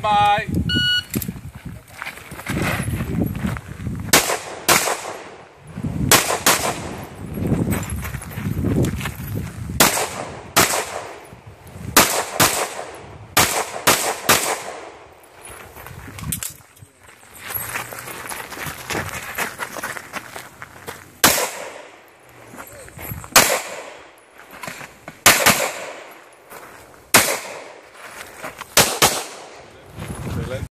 by.